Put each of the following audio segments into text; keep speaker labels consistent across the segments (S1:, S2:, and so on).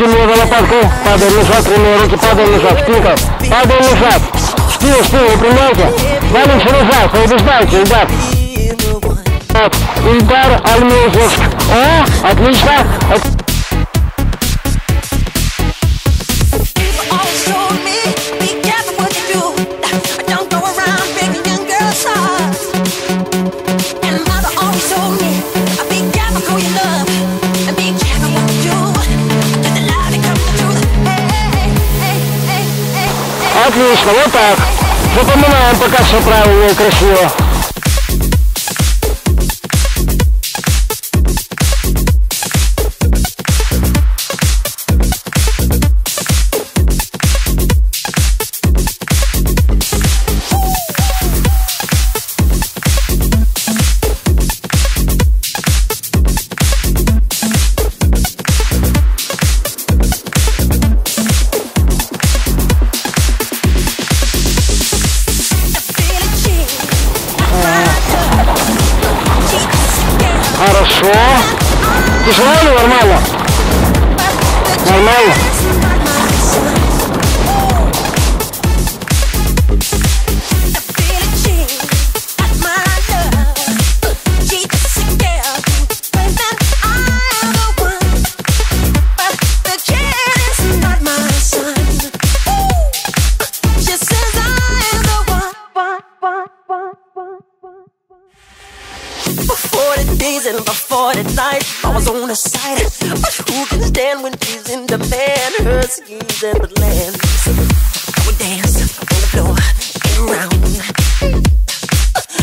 S1: Меня за лопатку. Падаем назад, прямые руки, падаем назад. Спинка. Падаем назад. Спину, спину, выпрямляйте. Валимся назад, побеждайте, ребят. Ильдар Альмезовск. О, отлично. Отлично, вот так. Запоминаем пока все правильно и красиво. Хорошо. Тяжело или нормально? Нормально.
S2: Before the days and before the night, I was on the side. But who can stand when she's in demand? Her schemes and the land. I would dance on the floor and round.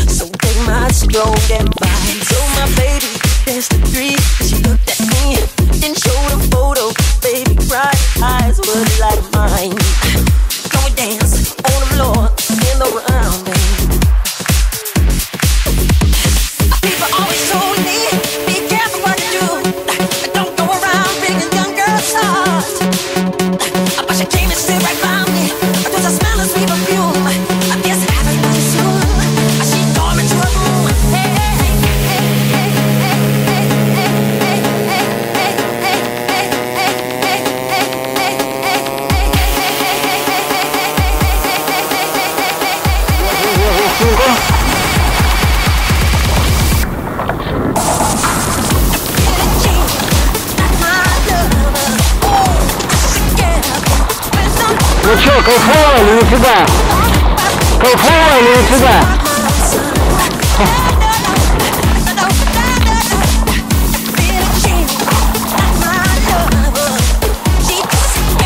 S2: So take my strong advice. So my baby danced the three. She looked at me, then showed a photo. Baby, bright eyes were like mine.
S1: Ну что, кайфово или нифига? Кайфово или нифига?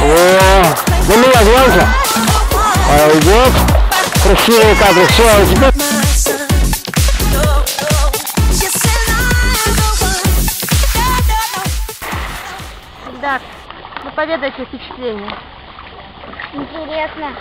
S1: О, на меня гляньте. Пойдет. Красивые кадры. Все, а теперь...
S3: Да, ну поведайте впечатление.
S4: Интересно.